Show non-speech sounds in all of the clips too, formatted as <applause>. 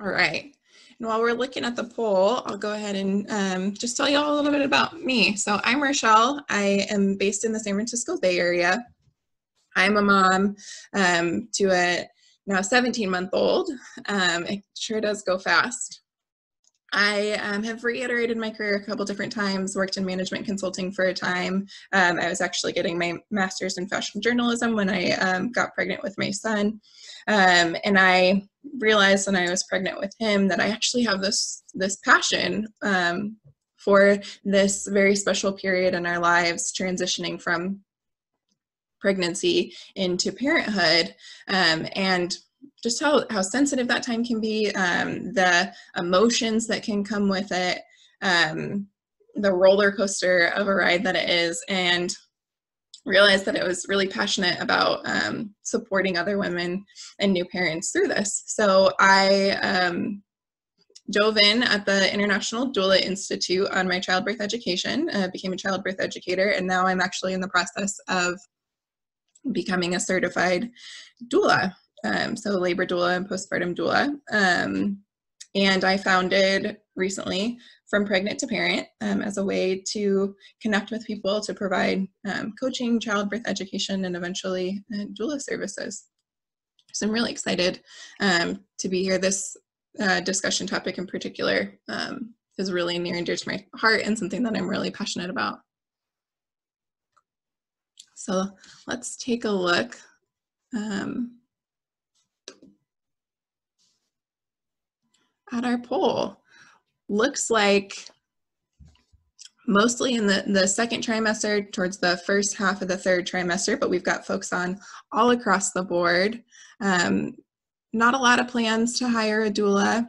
All right. And while we're looking at the poll, I'll go ahead and um, just tell you all a little bit about me. So I'm Richelle. I am based in the San Francisco Bay Area. I'm a mom um, to a now 17 month old. Um, it sure does go fast. I um, have reiterated my career a couple different times, worked in management consulting for a time. Um, I was actually getting my master's in fashion journalism when I um, got pregnant with my son. Um, and I realized when I was pregnant with him that I actually have this, this passion um, for this very special period in our lives, transitioning from pregnancy into parenthood. Um, and just how, how sensitive that time can be, um, the emotions that can come with it, um, the roller coaster of a ride that it is, and realized that I was really passionate about um, supporting other women and new parents through this. So I um, dove in at the International Doula Institute on my childbirth education, uh, became a childbirth educator, and now I'm actually in the process of becoming a certified doula um, so labor doula and postpartum doula. Um, and I founded recently From Pregnant to Parent um, as a way to connect with people to provide um, coaching, childbirth education, and eventually uh, doula services. So I'm really excited um, to be here. This uh, discussion topic in particular um, is really near and dear to my heart and something that I'm really passionate about. So let's take a look. Um, at our poll. Looks like mostly in the, the second trimester towards the first half of the third trimester, but we've got folks on all across the board. Um, not a lot of plans to hire a doula,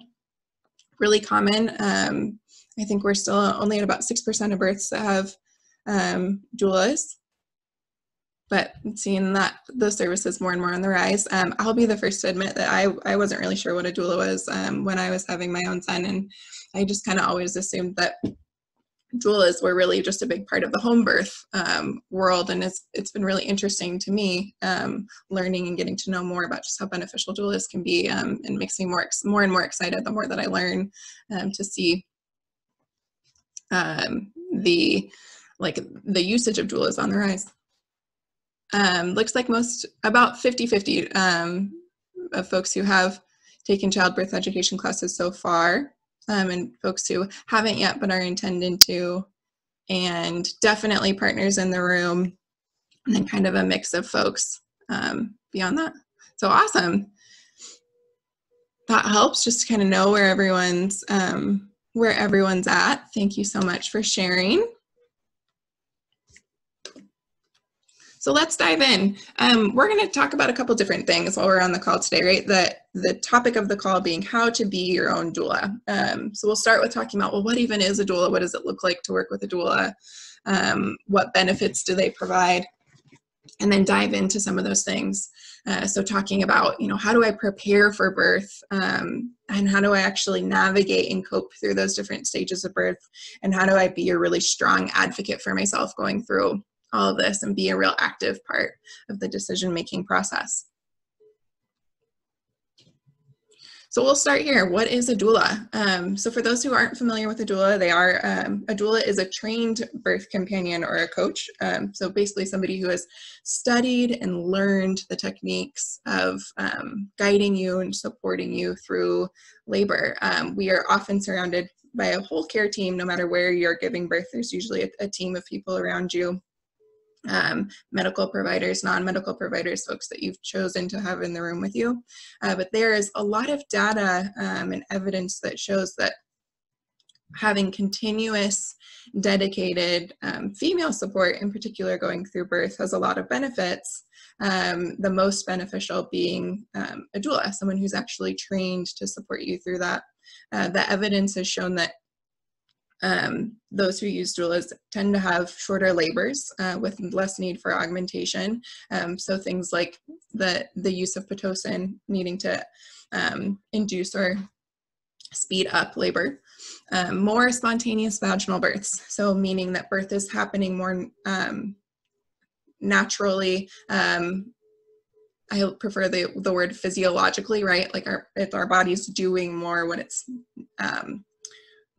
really common. Um, I think we're still only at about 6% of births that have um, doulas but seeing that those services more and more on the rise, um, I'll be the first to admit that I, I wasn't really sure what a doula was um, when I was having my own son. And I just kind of always assumed that doulas were really just a big part of the home birth um, world. And it's, it's been really interesting to me um, learning and getting to know more about just how beneficial doulas can be um, and makes me more, more and more excited the more that I learn um, to see the like the usage of doulas on the rise. Um, looks like most, about 50-50 um, of folks who have taken childbirth education classes so far um, and folks who haven't yet but are intending to and definitely partners in the room and then kind of a mix of folks um, beyond that. So awesome. That helps just to kind of know where everyone's um, where everyone's at. Thank you so much for sharing. So let's dive in. Um, we're going to talk about a couple different things while we're on the call today, right? The, the topic of the call being how to be your own doula. Um, so we'll start with talking about, well, what even is a doula? What does it look like to work with a doula? Um, what benefits do they provide? And then dive into some of those things. Uh, so talking about, you know, how do I prepare for birth? Um, and how do I actually navigate and cope through those different stages of birth? And how do I be a really strong advocate for myself going through all of this and be a real active part of the decision making process. So we'll start here. What is a doula? Um, so for those who aren't familiar with a doula, they are um, a doula is a trained birth companion or a coach. Um, so basically somebody who has studied and learned the techniques of um, guiding you and supporting you through labor. Um, we are often surrounded by a whole care team, no matter where you're giving birth. There's usually a, a team of people around you um, medical providers, non-medical providers, folks that you've chosen to have in the room with you. Uh, but there is a lot of data um, and evidence that shows that having continuous dedicated um, female support in particular going through birth has a lot of benefits um, the most beneficial being um, a doula someone who's actually trained to support you through that uh, the evidence has shown that um, those who use doulas tend to have shorter labors uh, with less need for augmentation. Um, so things like the, the use of Pitocin needing to um, induce or speed up labor. Um, more spontaneous vaginal births, so meaning that birth is happening more um, naturally um, I prefer the, the word physiologically, right? Like our, if our body's doing more when it's um,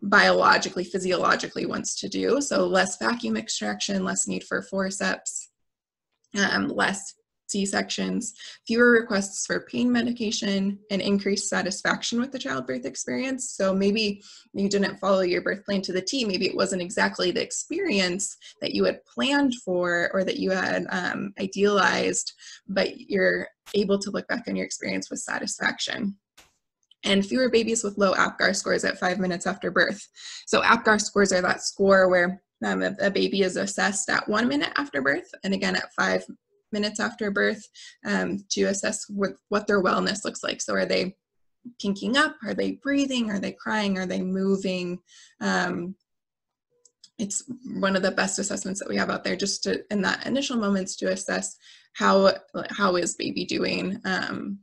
biologically, physiologically wants to do. So less vacuum extraction, less need for forceps, um, less C-sections, fewer requests for pain medication, and increased satisfaction with the childbirth experience. So maybe you didn't follow your birth plan to the T. Maybe it wasn't exactly the experience that you had planned for or that you had um, idealized, but you're able to look back on your experience with satisfaction and fewer babies with low APGAR scores at five minutes after birth. So APGAR scores are that score where um, a, baby is assessed at one minute after birth and again at five minutes after birth um, to assess what, what their wellness looks like. So are they pinking up? Are they breathing? Are they crying? Are they moving? Um, it's one of the best assessments that we have out there just to, in that initial moments to assess how how is baby doing um,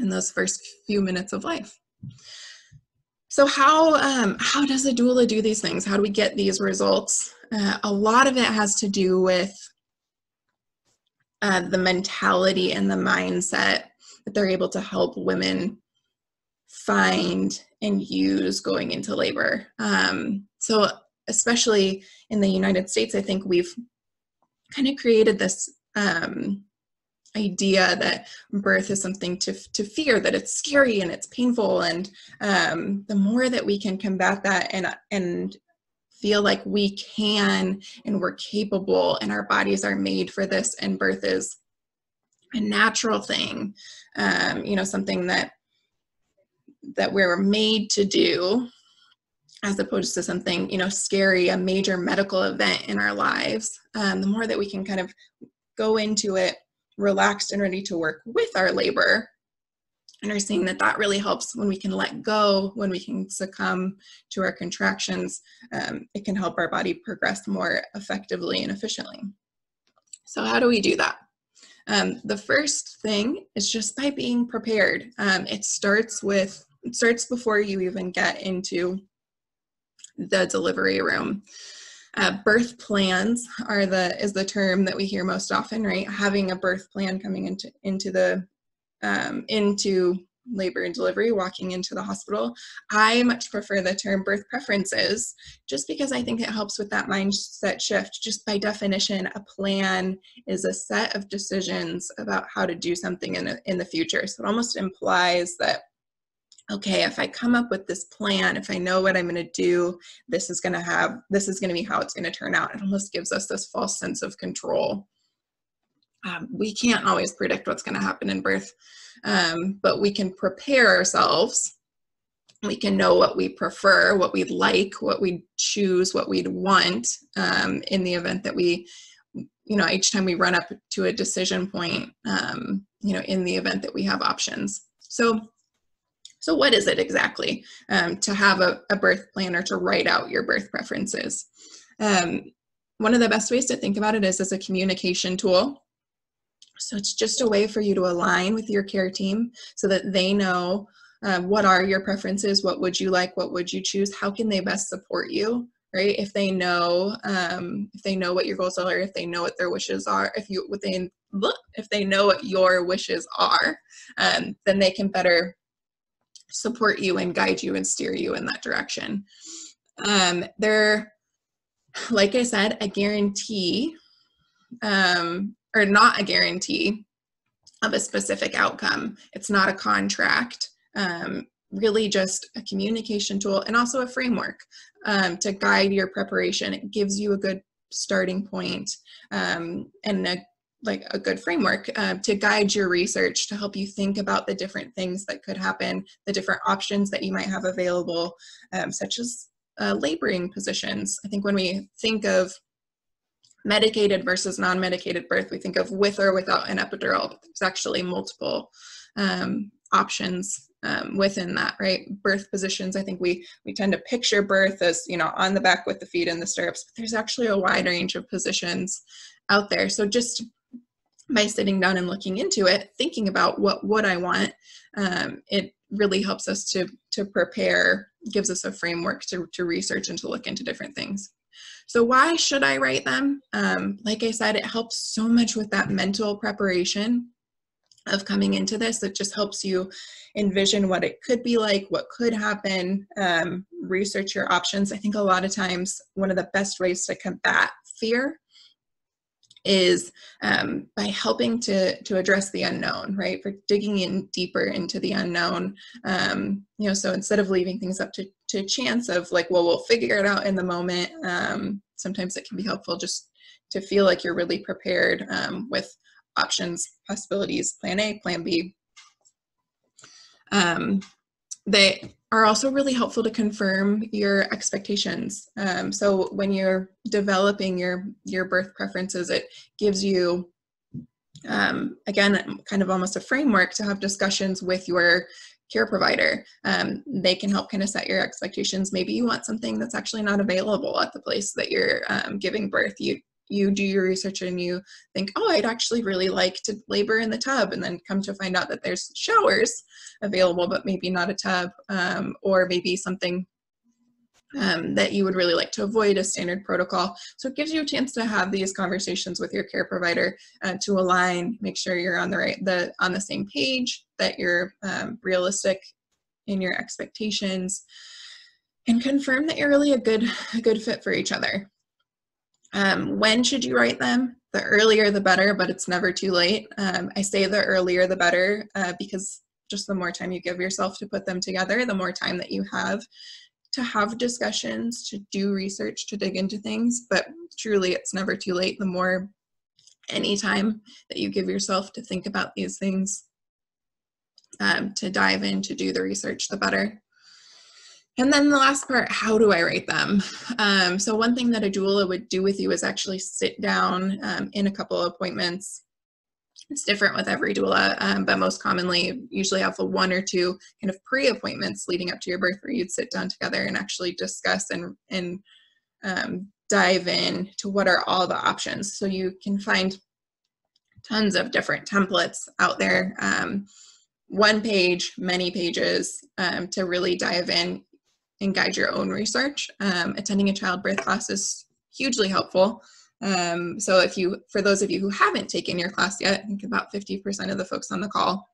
in those first few minutes of life. So how um, how does a doula do these things? How do we get these results? Uh, a lot of it has to do with uh, the mentality and the mindset that they're able to help women find and use going into labor. Um, so, especially in the United States, I think we've kind of created this um, idea that birth is something to, to fear, that it's scary and it's painful. And um, the more that we can combat that and, and feel like we can and we're capable and our bodies are made for this and birth is a natural thing um, you know something that that we're made to do as opposed to something you know scary a major medical event in our lives um, the more that we can kind of go into it relaxed and ready to work with our labor and are seeing that that really helps when we can let go, when we can succumb to our contractions. Um, it can help our body progress more effectively and efficiently. So, how do we do that? Um, the first thing is just by being prepared. Um, it starts with it starts before you even get into the delivery room. Uh, birth plans are the is the term that we hear most often, right? Having a birth plan coming into into the um, into labor and delivery, walking into the hospital. I much prefer the term birth preferences just because I think it helps with that mindset shift. Just by definition, a plan is a set of decisions about how to do something in the, in the future. So it almost implies that okay, if I come up with this plan, if I know what I'm going to do, this is going to have, this is going to be how it's going to turn out. It almost gives us this false sense of control um, we can't always predict what's going to happen in birth, um, but we can prepare ourselves. We can know what we prefer, what we'd like, what we choose, what we'd want um, in the event that we, you know, each time we run up to a decision point, um, you know, in the event that we have options. So, so what is it exactly um, to have a, a, birth plan or to write out your birth preferences? Um, one of the best ways to think about it is as a communication tool. So it's just a way for you to align with your care team so that they know um, what are your preferences, what would you like, what would you choose, how can they best support you, right? If they know, um, if they know what your goals are, if they know what their wishes are, if you, what they look, if they know what your wishes are, um, then they can better support you and guide you and steer you in that direction. Um, they're, like I said, a guarantee um, or not a guarantee of a specific outcome. It's not a contract, um, really just a communication tool and also a framework um, to guide your preparation. It gives you a good starting point, um, and a, like a good framework uh, to guide your research to help you think about the different things that could happen, the different options that you might have available, um, such as uh, laboring positions. I think when we think of medicated versus non-medicated birth, we think of with or without an epidural, but there's actually multiple um, options um, within that, right? Birth positions, I think we we tend to picture birth as, you know, on the back with the feet in the stirrups, but there's actually a wide range of positions out there. So just by sitting down and looking into it, thinking about what would I want, um, it really helps us to to prepare, gives us a framework to, to research and to look into different things. So why should I write them? Um, like I said, it helps so much with that mental preparation. of coming into this. It just helps you envision what it could be like, what could happen, um, research your options. I think a lot of times one of the best ways to combat fear is um, by helping to to address the unknown right for digging in deeper into the unknown um, you know so instead of leaving things up to, to chance of like well we'll figure it out in the moment um, sometimes it can be helpful just to feel like you're really prepared um, with options, possibilities, plan A, plan B. Um, they are also really helpful to confirm your expectations. Um, so when you're developing your, your birth preferences, it gives you, um, again, kind of almost a framework to have discussions with your care provider. Um, they can help kind of set your expectations. Maybe you want something that's actually not available at the place that you're um, giving birth. You you do your research and you think, oh, I'd actually really like to labor in the tub, and then come to find out that there's showers available, but maybe not a tub, um, or maybe something um, that you would really like to avoid a standard protocol. So it gives you a chance to have these conversations with your care provider uh, to align, make sure you're on the right, the on the same page, that you're um, realistic in your expectations, and confirm that you're really a good a good fit for each other. Um, when should you write them? The earlier the better, but it's never too late. Um, I say the earlier the better uh, because just the more time you give yourself to put them together, the more time that you have to have discussions, to do research, to dig into things. But truly, it's never too late. The more any time that you give yourself to think about these things, um, to dive in, to do the research, the better. And then the last part, how do I write them? Um, so one thing that a doula would do with you is actually sit down um, in a couple of appointments. It's different with every doula, um, but most commonly usually have one or two kind of pre-appointments leading up to your birth where you'd sit down together and actually discuss and, and um, dive in to what are all the options. So you can find tons of different templates out there um, one page, many pages um, to really dive in and guide your own research. Um, attending a childbirth class is hugely helpful. Um, so if you, for those of you who haven't taken your class yet, I think about 50% of the folks on the call,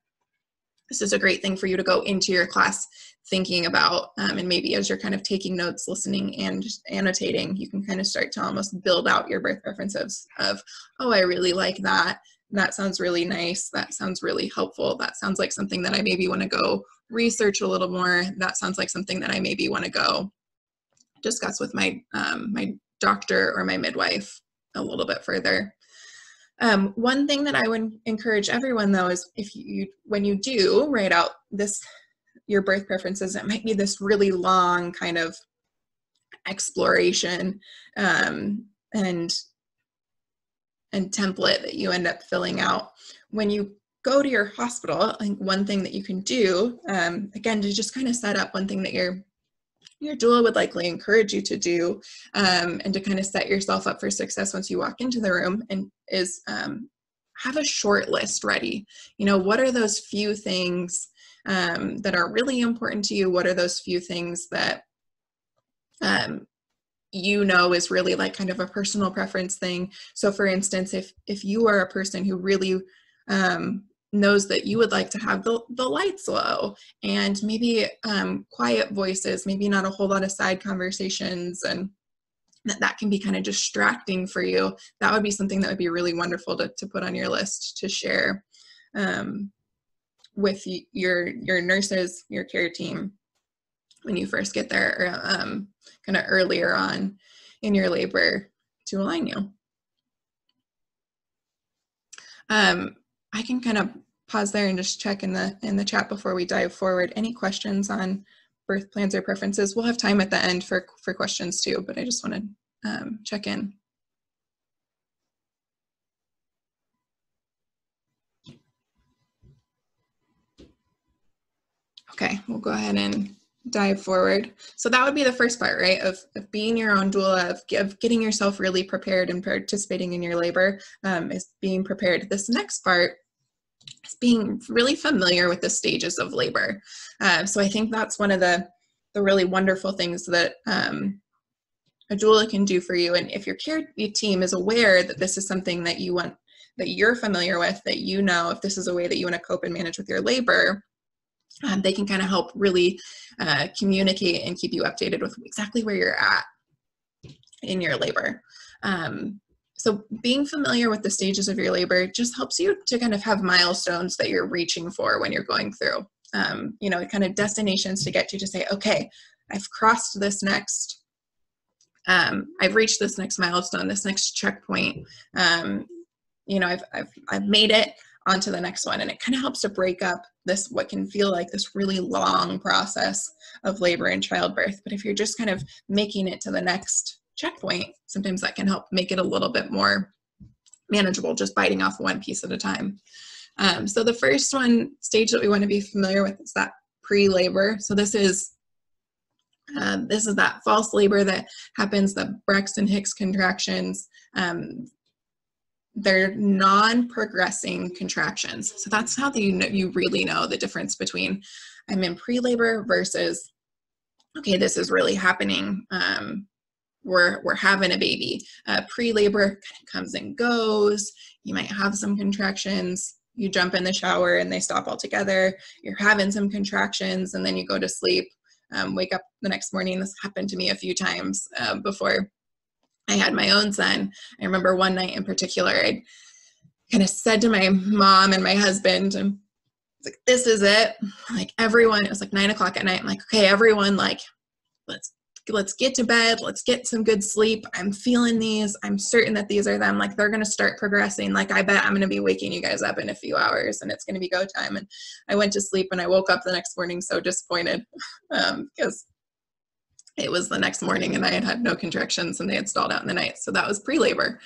this is a great thing for you to go into your class thinking about um, and maybe as you're kind of taking notes listening and annotating you can kind of start to almost build out your birth preferences of oh i really like that that sounds really nice that sounds really helpful that sounds like something that i maybe want to go research a little more, that sounds like something that I maybe want to go discuss with my um, my doctor or my midwife a little bit further. Um, one thing that I would encourage everyone though is if you when you do write out this your birth preferences, it might be this really long kind of exploration um, and and template that you end up filling out. When you go to your hospital, I think one thing that you can do, um, again, to just kind of set up one thing that your your doula would likely encourage you to do, um, and to kind of set yourself up for success once you walk into the room, and is um, have a short list ready. You know, what are those few things um, that are really important to you? What are those few things that um, you know is really like kind of a personal preference thing so for instance if if you are a person who really um, knows that you would like to have the, the lights low and maybe um, quiet voices, maybe not a whole lot of side conversations and that that can be kind of distracting for you. That would be something that would be really wonderful to, to put on your list to share um, with your, your nurses, your care team when you first get there or um, kind of earlier on in your labor to align you. Um, I can kind of pause there and just check in the in the chat before we dive forward. Any questions on birth plans or preferences? We'll have time at the end for, for questions too, but I just want to um, check in. Okay, we'll go ahead and dive forward. So that would be the first part, right? Of, of being your own doula, of, of getting yourself really prepared and participating in your labor um, is being prepared. This next part being really familiar with the stages of labor. Uh, so I think that's one of the, the really wonderful things that um, a doula can do for you. And if your care team is aware that this is something that you want that you're familiar with that you know if this is a way that you want to cope and manage with your labor um, they can kind of help really uh, communicate and keep you updated with exactly where you're at in your labor um, so being familiar with the stages of your labor just helps you to kind of have milestones that you're reaching for when you're going through. Um, you know kind of destinations to get to to say okay i've crossed this next um, i've reached this next milestone this next checkpoint um, you know I've, I've i've made it onto the next one. And it kind of helps to break up this what can feel like this really long process of labor and childbirth. But if you're just kind of making it to the next checkpoint, sometimes that can help make it a little bit more manageable, just biting off one piece at a time. Um, so the first one stage that we want to be familiar with is that pre-labor. So this is uh, this is that false labor that happens, the Braxton Hicks contractions. Um, they're non-progressing contractions. So that's how you know, you really know the difference between I'm in pre-labor versus okay, this is really happening. Um, we're, we're having a baby. Uh, pre-labor kind of comes and goes. You might have some contractions. You jump in the shower and they stop altogether. You're having some contractions and then you go to sleep. Um, wake up the next morning. This happened to me a few times uh, before I had my own son. I remember one night in particular, I kind of said to my mom and my husband, and like, this is it. Like everyone, it was like nine o'clock at night. I'm like, okay, everyone, like, let's let's get to bed let's get some good sleep. I'm feeling these. I'm certain that these are them. Like they're going to start progressing. Like i bet i'm going to be waking you guys up in a few hours and it's going to be go time. And i went to sleep and i woke up the next morning so disappointed <laughs> um, because it was the next morning and i had had no contractions and they had stalled out in the night. So that was pre-labor.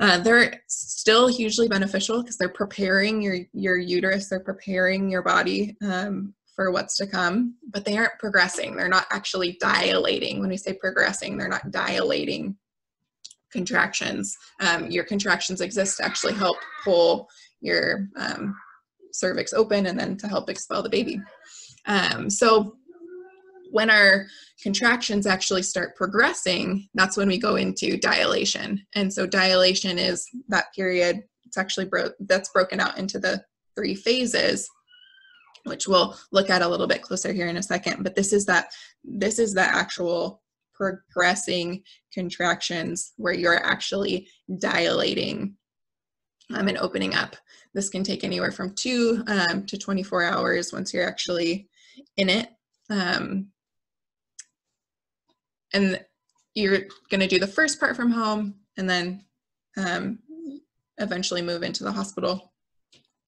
Uh, they're still hugely beneficial because they're preparing your your uterus. They're preparing your body um, for what's to come, but they aren't progressing. They're not actually dilating. When we say progressing, they're not dilating contractions. Um, your contractions exist to actually help pull your um, cervix open and then to help expel the baby. Um, so when our contractions actually start progressing, that's when we go into dilation. And so dilation is that period. It's actually bro- that's broken out into the three phases which we'll look at a little bit closer here in a second. But this is that this is the actual progressing contractions where you're actually dilating um, and opening up. This can take anywhere from two um, to 24 hours once you're actually in it. Um, and you're going to do the first part from home and then um, eventually move into the hospital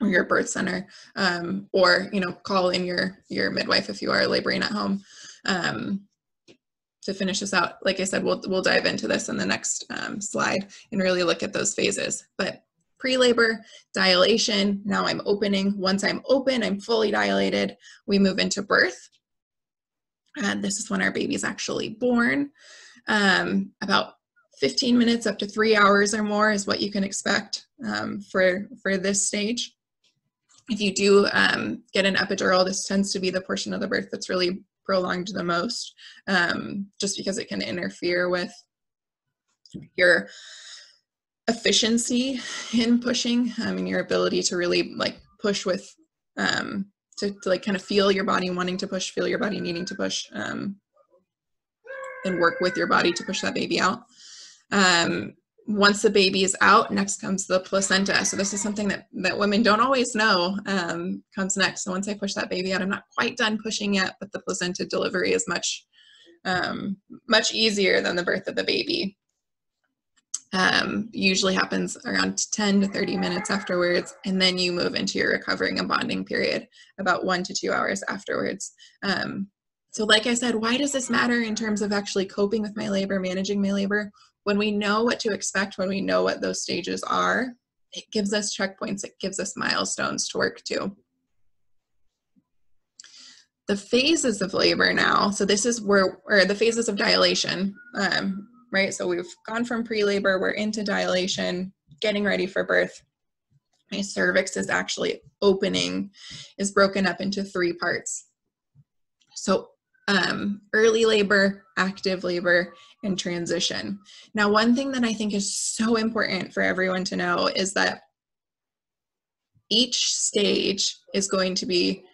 or your birth center um, or you know call in your your midwife if you are laboring at home um, to finish this out. Like i said we'll, we'll dive into this in the next um, slide and really look at those phases. But pre-labor dilation now i'm opening. Once i'm open i'm fully dilated. We move into birth. And this is when our baby is actually born. Um, about 15 minutes up to three hours or more is what you can expect um, for for this stage if you do um, get an epidural, this tends to be the portion of the birth that's really prolonged the most, um, just because it can interfere with your efficiency in pushing I mean, your ability to really like push with um, to, to, like kind of feel your body wanting to push, feel your body needing to push, um, and work with your body to push that baby out. Um, once the baby is out, next comes the placenta. So this is something that, that women don't always know um, comes next. So once I push that baby out, I'm not quite done pushing yet, but the placenta delivery is much, um, much easier than the birth of the baby. Um, usually happens around 10 to 30 minutes afterwards, and then you move into your recovering and bonding period about one to two hours afterwards. Um, so like I said, why does this matter in terms of actually coping with my labor, managing my labor? When we know what to expect, when we know what those stages are, it gives us checkpoints, it gives us milestones to work to. The phases of labor now, so this is where, or the phases of dilation, um, right? So we've gone from pre-labor, we're into dilation, getting ready for birth. My cervix is actually opening, is broken up into three parts. So um, early labor, active labor, and transition. Now, one thing that I think is so important for everyone to know is that each stage is going to be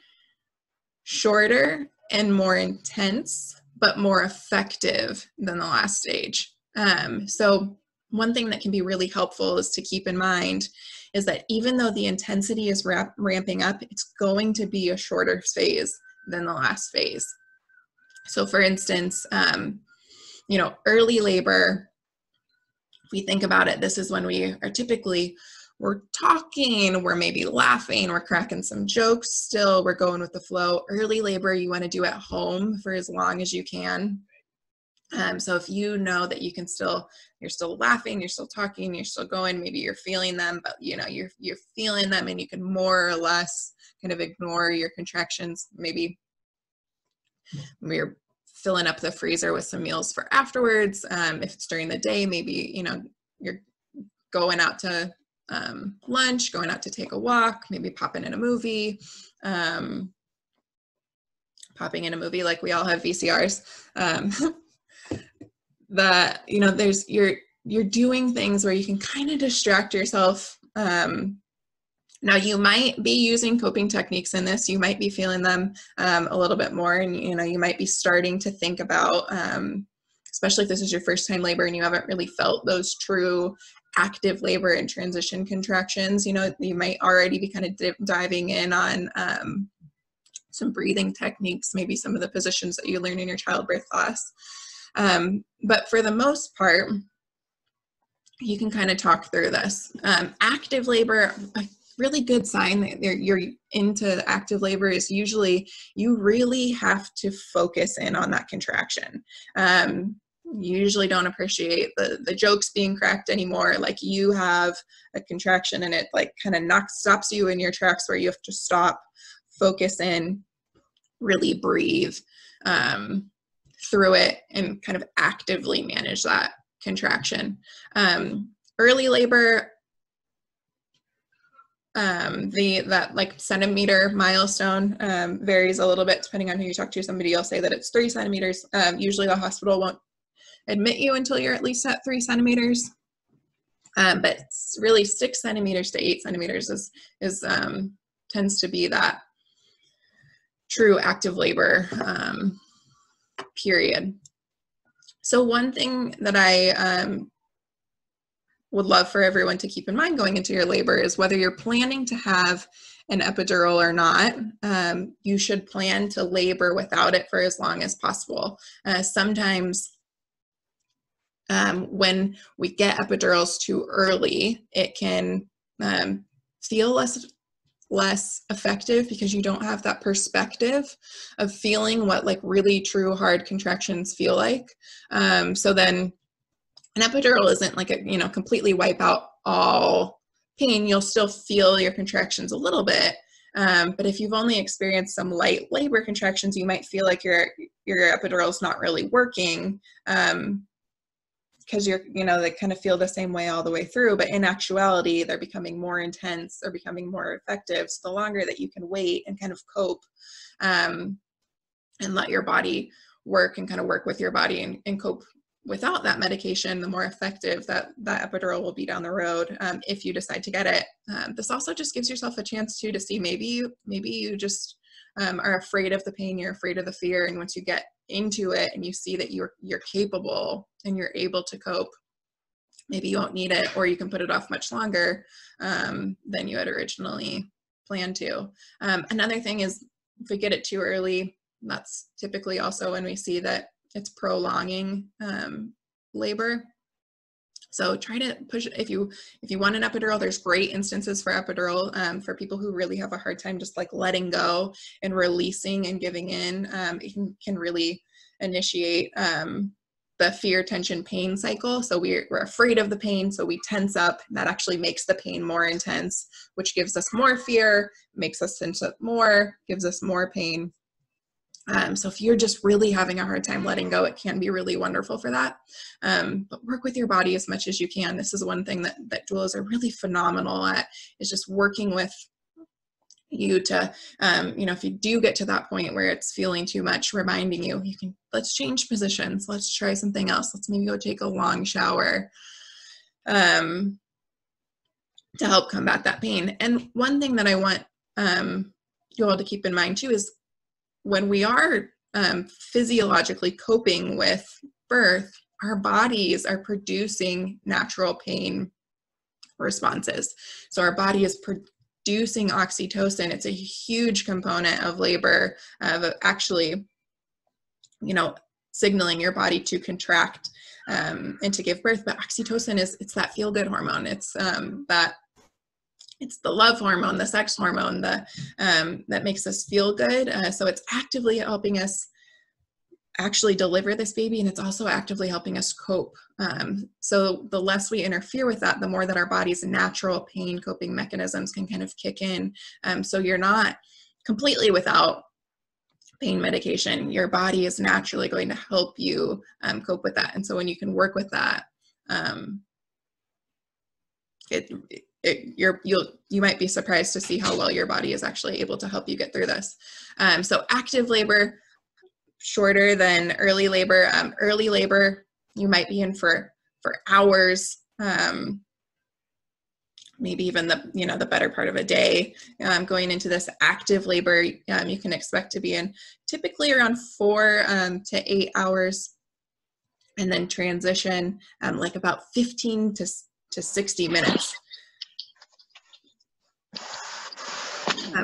shorter and more intense, but more effective than the last stage. Um, so, one thing that can be really helpful is to keep in mind is that even though the intensity is ramp- ramping up, it's going to be a shorter phase than the last phase. So, for instance, um, you know, early labor, if we think about it, this is when we are typically we're talking, we're maybe laughing, we're cracking some jokes still, we're going with the flow. Early labor, you want to do at home for as long as you can. Um, so if you know that you can still, you're still laughing, you're still talking, you're still going, maybe you're feeling them, but you know, you're, you're feeling them and you can more or less kind of ignore your contractions. Maybe we're filling up the freezer with some meals for afterwards. Um, if it's during the day, maybe, you know, you're going out to um, lunch, going out to take a walk, maybe popping in a movie, um, popping in a movie like we all have VCRs. Um, <laughs> that you know, there's you're you're doing things where you can kind of distract yourself. Um, now you might be using coping techniques in this. You might be feeling them um, a little bit more, and you know you might be starting to think about um, especially if this is your first time labor and you haven't really felt those true active labor and transition contractions, you know, you might already be kind of diving in on um, some breathing techniques, maybe some of the positions that you learn in your childbirth class. Um, but for the most part, you can kind of talk through this. Um, active labor, really good sign that you're into active labor is usually you really have to focus in on that contraction. Um, you usually don't appreciate the the jokes being cracked anymore like you have a contraction and it like kind of knocks stops you in your tracks where you have to stop focus in really breathe um, through it and kind of actively manage that contraction um, early labor um, the that like centimeter milestone um, varies a little bit depending on who you talk to. Somebody will say that it's three centimeters. Um, usually the hospital won't admit you until you're at least at three centimeters. Um, but really six centimeters to eight centimeters is, is um, tends to be that true active labor um, period. So one thing that I um, would love for everyone to keep in mind going into your labor is whether you're planning to have an epidural or not, um, you should plan to labor without it for as long as possible. Uh, sometimes um, when we get epidurals too early, it can um, feel less less effective because you don't have that perspective of feeling what like really true hard contractions feel like. Um, so then an epidural isn't like a you know completely wipe out all pain. You'll still feel your contractions a little bit. Um, but if you've only experienced some light labor contractions, you might feel like your your epidural is not really working. Um, because you're you know they kind of feel the same way all the way through but in actuality they're becoming more intense they're becoming more effective so the longer that you can wait and kind of cope um, and let your body work and kind of work with your body and, and cope without that medication the more effective that that epidural will be down the road um, if you decide to get it. Um, this also just gives yourself a chance too to see maybe you maybe you just um, are afraid of the pain you're afraid of the fear and once you get into it and you see that you're you're capable and you're able to cope maybe you won't need it or you can put it off much longer um, than you had originally planned to. Um, another thing is if we get it too early that's typically also when we see that it's prolonging um, labor so try to push if you if you want an epidural. There's great instances for epidural um, for people who really have a hard time just like letting go and releasing and giving in. Um, it can can really initiate um, the fear, tension, pain cycle. So we're, we're afraid of the pain, so we tense up. That actually makes the pain more intense, which gives us more fear, makes us tense up more, gives us more pain. Um, so if you're just really having a hard time letting go, it can be really wonderful for that. Um, but work with your body as much as you can. This is one thing that, that doulas are really phenomenal at is just working with you to, um, you know, if you do get to that point where it's feeling too much, reminding you, you can, let's change positions. Let's try something else. Let's maybe go take a long shower. Um, to help combat that pain. And one thing that I want um, you all to keep in mind too is when we are um, physiologically coping with birth, our bodies are producing natural pain responses. So our body is producing oxytocin. It's a huge component of labor, of actually, you know, signaling your body to contract um, and to give birth. But oxytocin is it's that feel good hormone. It's um, that it's the love hormone, the sex hormone, the um, that makes us feel good. Uh, so it's actively helping us actually deliver this baby and it's also actively helping us cope. Um, so the less we interfere with that the more that our body's natural pain coping mechanisms can kind of kick in. Um, so you're not completely without pain medication. Your body is naturally going to help you um, cope with that. And so when you can work with that um, it, it, you're you'll you might be surprised to see how well your body is actually able to help you get through this um, so active labor shorter than early labor. Um, early labor, you might be in for for hours, um, maybe even the you know the better part of a day. Um, going into this active labor, um, you can expect to be in typically around four um, to eight hours, and then transition like about 15 to to 60 minutes.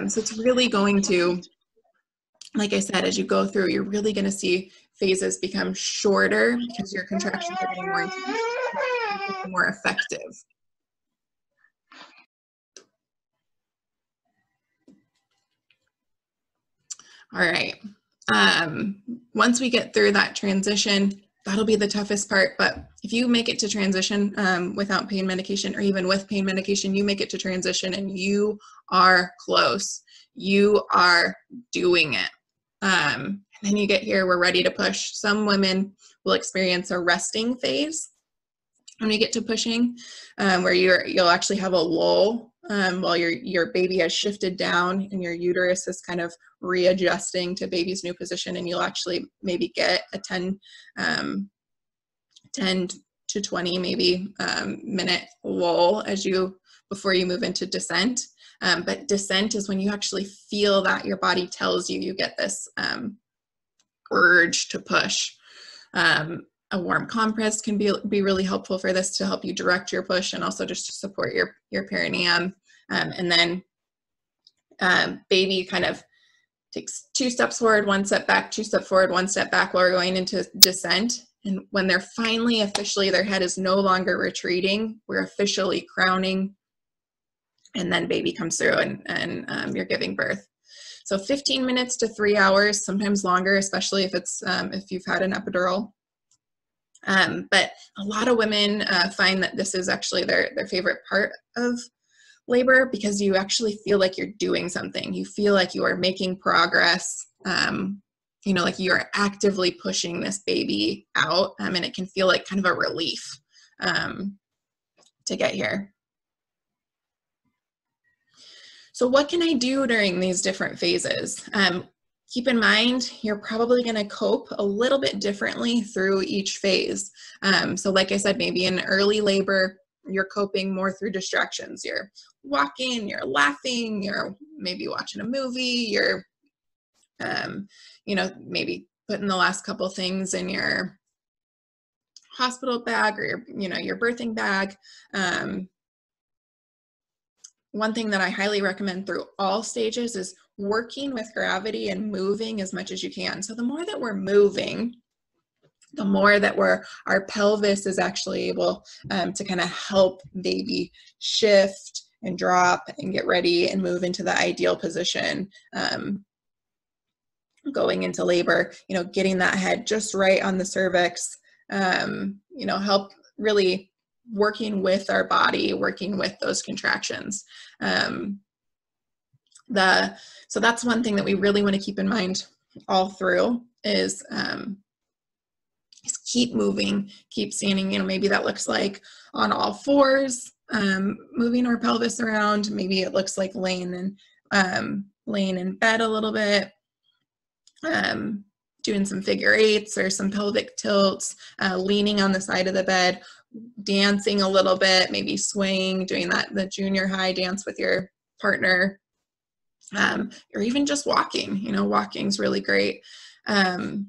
So it's really going to like I said, as you go through, you're really going to see phases become shorter because your contractions are getting more intense, more effective. All right. Um, once we get through that transition, that'll be the toughest part. But if you make it to transition um, without pain medication or even with pain medication, you make it to transition and you are close. You are doing it. Um, and then you get here, we're ready to push. Some women will experience a resting phase when you get to pushing, um, where you're you'll actually have a lull um, while your your baby has shifted down and your uterus is kind of readjusting to baby's new position, and you'll actually maybe get a 10, um, 10 to 20 maybe um, minute lull as you before you move into descent. Um, but descent is when you actually feel that your body tells you you get this um, urge to push. Um, a warm compress can be, be really helpful for this to help you direct your push and also just to support your, your perineum. Um, and then um, baby kind of takes two steps forward, one step back, two step forward, one step back while we're going into descent. And when they're finally officially, their head is no longer retreating, we're officially crowning and then baby comes through and, and um, you're giving birth. So 15 minutes to three hours, sometimes longer, especially if it's um, if you've had an epidural. Um, but a lot of women uh, find that this is actually their, their favorite part of labor because you actually feel like you're doing something. You feel like you are making progress. Um, you know, like you're actively pushing this baby out, um, and it can feel like kind of a relief um, to get here. So what can I do during these different phases? Um, keep in mind, you're probably gonna cope a little bit differently through each phase. Um, so like I said, maybe in early labor, you're coping more through distractions. You're walking, you're laughing, you're maybe watching a movie, you're, um, you know, maybe putting the last couple things in your hospital bag or your, you know, your birthing bag. Um, one thing that I highly recommend through all stages is working with gravity and moving as much as you can. So the more that we're moving, the more that we're our pelvis is actually able um, to kind of help baby shift and drop and get ready and move into the ideal position um, going into labor you know getting that head just right on the cervix um, you know help really working with our body, working with those contractions. Um, the so that's one thing that we really want to keep in mind all through is um, is keep moving, keep standing. You know, maybe that looks like on all fours, um, moving our pelvis around. Maybe it looks like laying in um, laying in bed a little bit. Um, doing some figure eights or some pelvic tilts, uh, leaning on the side of the bed, dancing a little bit, maybe swaying, doing that the junior high dance with your partner, um, or even just walking. You know, walking is really great. Um,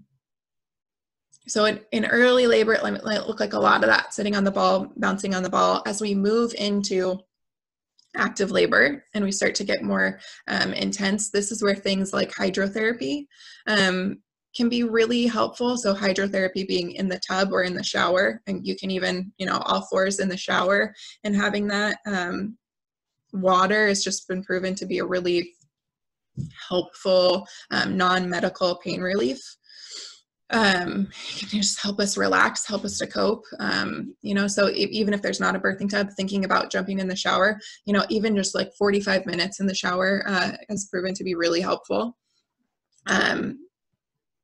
so in, in early labor, it might look like a lot of that, sitting on the ball, bouncing on the ball. As we move into active labor and we start to get more um, intense, this is where things like hydrotherapy um, can be really helpful. So hydrotherapy being in the tub or in the shower, and you can even, you know, all fours in the shower and having that. Um, water has just been proven to be a really helpful um, non-medical pain relief. Um, can just help us relax, help us to cope. Um, you know, so if, even if there's not a birthing tub, thinking about jumping in the shower, you know, even just like 45 minutes in the shower uh, has proven to be really helpful. Um,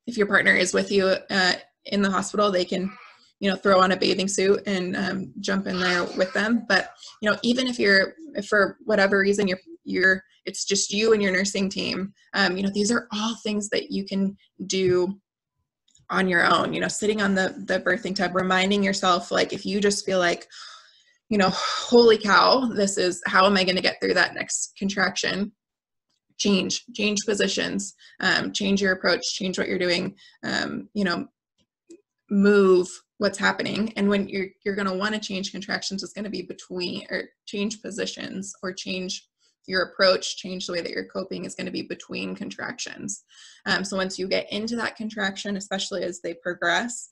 if your partner is with you uh, in the hospital, they can, you know, throw on a bathing suit and um, jump in there with them. But you know, even if you're, if for whatever reason you're, you're, it's just you and your nursing team. Um, you know, these are all things that you can do on your own. You know, sitting on the the birthing tub, reminding yourself, like, if you just feel like, you know, holy cow, this is how am I going to get through that next contraction? change change positions um, change your approach change what you're doing um, you know move what's happening and when you're you're going to want to change contractions it's going to be between or change positions or change your approach change the way that you're coping is going to be between contractions um, so once you get into that contraction especially as they progress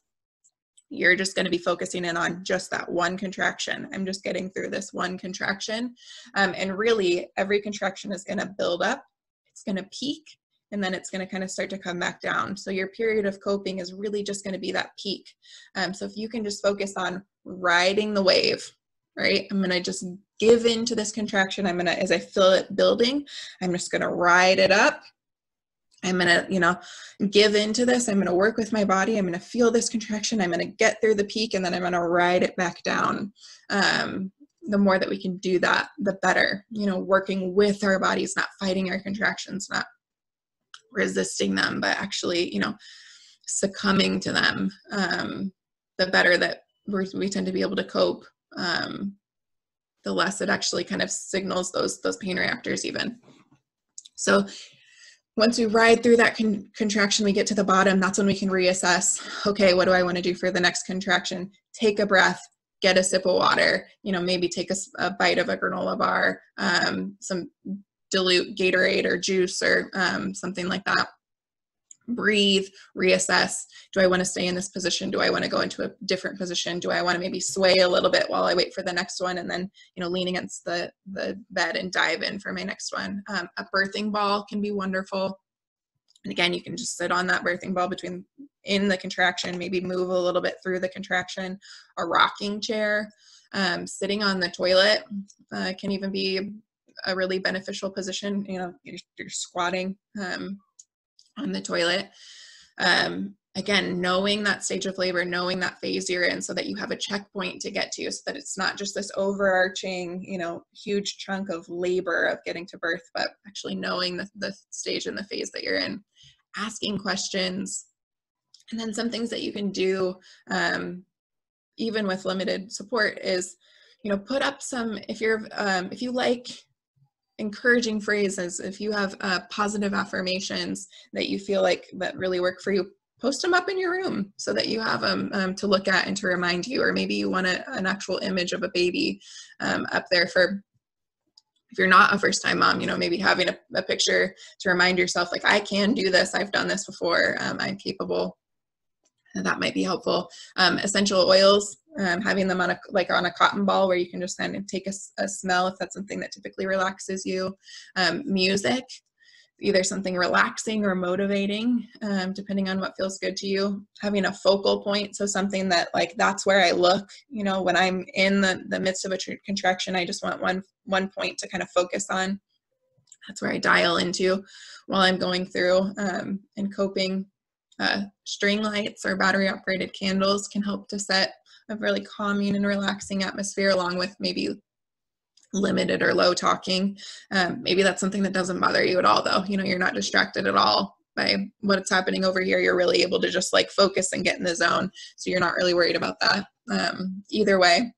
you're just going to be focusing in on just that one contraction. I'm just getting through this one contraction. Um, and really, every contraction is going to build up it's going to peak and then it's going to kind of start to come back down. So your period of coping is really just going to be that peak. Um, so if you can just focus on riding the wave, right? I'm going to just give into this contraction. I'm going to, as I feel it building, I'm just going to ride it up. I'm going to, you know, give into this. I'm going to work with my body. I'm going to feel this contraction. I'm going to get through the peak and then I'm going to ride it back down. Um, the more that we can do that, the better. You know, working with our bodies, not fighting our contractions, not resisting them, but actually, you know, succumbing to them. Um, the better that we tend to be able to cope, um, the less it actually kind of signals those those pain reactors even. So once we ride through that con- contraction, we get to the bottom. That's when we can reassess. Okay, what do I want to do for the next contraction? Take a breath, get a sip of water, you know, maybe take a, a bite of a granola bar, um, some dilute Gatorade or juice or um, something like that. Breathe, reassess. Do I want to stay in this position? Do I want to go into a different position? Do I want to maybe sway a little bit while I wait for the next one and then, you know, lean against the, the bed and dive in for my next one? Um, a birthing ball can be wonderful. And again, you can just sit on that birthing ball between in the contraction, maybe move a little bit through the contraction. A rocking chair, um, sitting on the toilet uh, can even be a really beneficial position. You know, you're, you're squatting um, on the toilet. Um, again, knowing that stage of labor, knowing that phase you're in so that you have a checkpoint to get to so that it's not just this overarching, you know, huge chunk of labor of getting to birth, but actually knowing the, the stage and the phase that you're in, asking questions, and then some things that you can do, um, even with limited support, is you know put up some if you're um, if you like encouraging phrases, if you have uh, positive affirmations that you feel like that really work for you, post them up in your room so that you have them um, to look at and to remind you. Or maybe you want a, an actual image of a baby um, up there for if you're not a first time mom, you know, maybe having a, a, picture to remind yourself, like, I can do this, I've done this before, um, I'm capable that might be helpful. Um, essential oils, um, having them on a like on a cotton ball where you can just kind of take a, a smell if that's something that typically relaxes you. Um, music, either something relaxing or motivating, um, depending on what feels good to you. Having a focal point, so something that like that's where I look. You know, when I'm in the the midst of a tr- contraction, I just want one one point to kind of focus on. That's where I dial into while I'm going through um, and coping uh, string lights or battery operated candles can help to set a really calming and relaxing atmosphere along with maybe limited or low talking. Um, maybe that's something that doesn't bother you at all though. You know, you're not distracted at all by what's happening over here, you're really able to just like focus and get in the zone. So you're not really worried about that. Um, either way,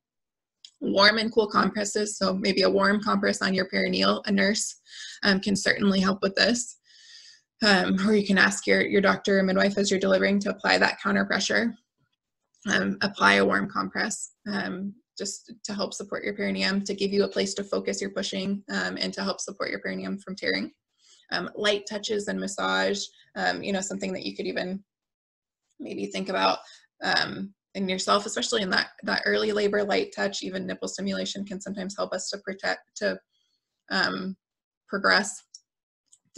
warm and cool compresses. So maybe a warm compress on your perineal, a nurse um, can certainly help with this. Um, <laughs> or you can ask your, your doctor or midwife as you're delivering to apply that counter pressure. Um, apply a warm compress um, just to help support your perineum, to give you a place to focus your pushing, um, and to help support your perineum from tearing. Um, light touches and massage, um, you know, something that you could even maybe think about in yourself, especially in that, that early labor light touch, even nipple stimulation can sometimes help us to protect, to progress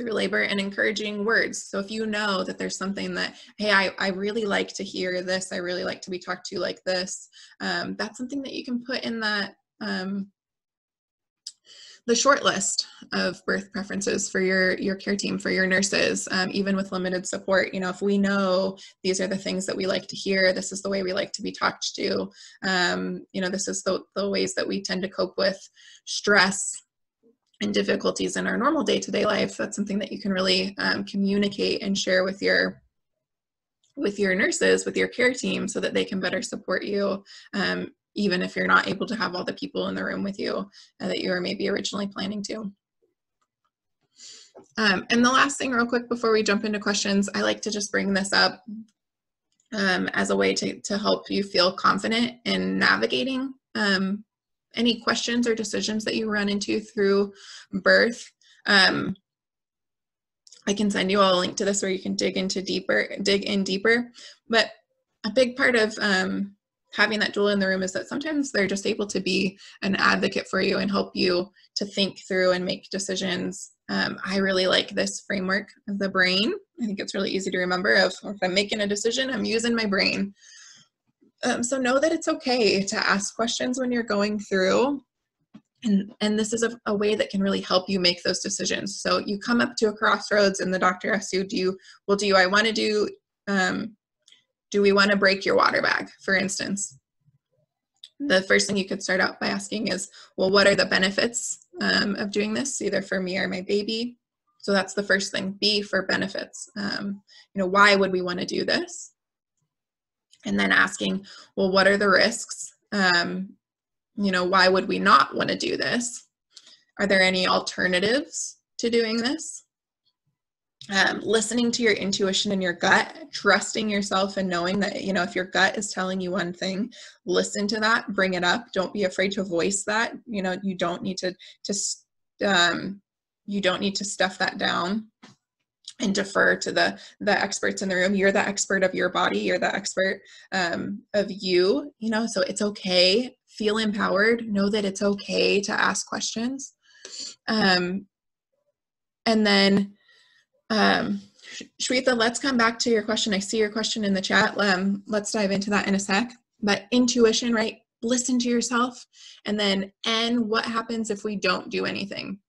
through labor and encouraging words. So if you know that there's something that, hey, I, I really like to hear this, I really like to be talked to like this, um, that's something that you can put in that um, the short list of birth preferences for your your care team for your nurses um, even with limited support you know if we know these are the things that we like to hear this is the way we like to be talked to um, you know this is the, the ways that we tend to cope with stress and difficulties in our normal day-to-day life that's something that you can really um, communicate and share with your with your nurses with your care team so that they can better support you um, even if you're not able to have all the people in the room with you uh, that you were maybe originally planning to. Um, and the last thing real quick before we jump into questions i like to just bring this up um, as a way to, to help you feel confident in navigating um, any questions or decisions that you run into through birth, um, I can send you all a link to this where you can dig into deeper, dig in deeper. But a big part of um, having that doula in the room is that sometimes they're just able to be an advocate for you and help you to think through and make decisions. Um, I really like this framework of the brain. I think it's really easy to remember of if I'm making a decision, I'm using my brain. Um, so know that it's okay to ask questions when you're going through. And, and this is a, a, way that can really help you make those decisions. So you come up to a crossroads and the doctor asks you, do you, well, do you I want to do, um, do we want to break your water bag, for instance? The first thing you could start out by asking is, well, what are the benefits um, of doing this, either for me or my baby? So that's the first thing. B for benefits. Um, you know, why would we want to do this? And then asking, well, what are the risks? Um, you know, why would we not want to do this? Are there any alternatives to doing this? Um, listening to your intuition and your gut, trusting yourself and knowing that, you know, if your gut is telling you one thing, listen to that, bring it up. Don't be afraid to voice that. You know, you don't need to, to, um, you don't need to stuff that down and defer to the the experts in the room you're the expert of your body you're the expert um, of you you know so it's okay feel empowered know that it's okay to ask questions um, and then um, Shweta, let's come back to your question. I see your question in the chat. Um, let's dive into that in a sec. But intuition, right? Listen to yourself. And then, and what happens if we don't do anything?